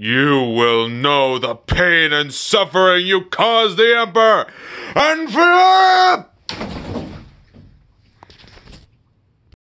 you will know the pain and suffering you caused the Emperor, and for